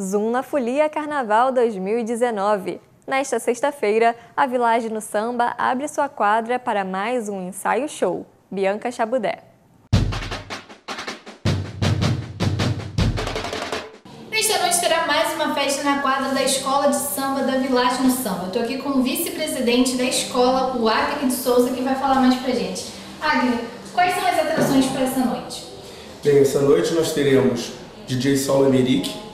Zoom na Folia Carnaval 2019. Nesta sexta-feira, a Village no Samba abre sua quadra para mais um ensaio show. Bianca Chabudé. Nesta noite terá mais uma festa na quadra da Escola de Samba da Village no Samba. Tô aqui com o vice-presidente da escola, o Agni de Souza, que vai falar mais pra gente. Agni, quais são as atrações para essa noite? Bem, essa noite nós teremos DJ Saulo Emerick,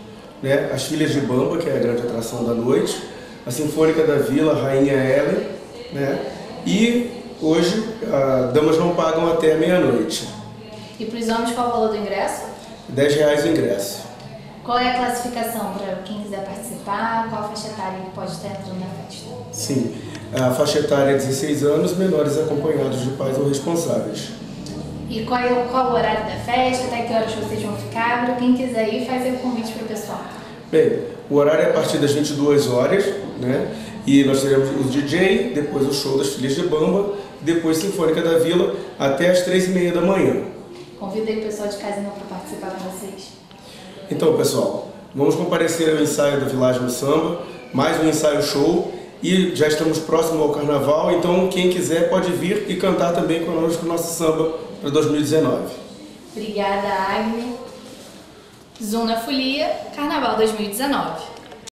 né, as Filhas de Bamba, que é a grande atração da noite, a Sinfônica da Vila, Rainha Ellen, né, e hoje Damas Não Pagam até meia-noite. E para os homens, qual o valor do ingresso? R$ reais o ingresso. Qual é a classificação para quem quiser participar? Qual a faixa etária que pode estar entrando na festa? Sim, a faixa etária é 16 anos, menores acompanhados de pais ou responsáveis. E qual é qual o horário da festa? Até que horas vocês vão ficar? Para quem quiser ir, fazer o convite para o pessoal. Bem, o horário é a partir das 22 horas, né? E nós teremos o DJ, depois o show das Filhas de Bamba, depois Sinfônica da Vila, até as 3h30 da manhã. Convida aí o pessoal de casa para participar com vocês. Então, pessoal, vamos comparecer ao ensaio da Village no Samba, mais um ensaio show e já estamos próximo ao carnaval, então quem quiser pode vir e cantar também conosco o nosso samba para 2019. Obrigada, Agni. Zoom na Folia, Carnaval 2019.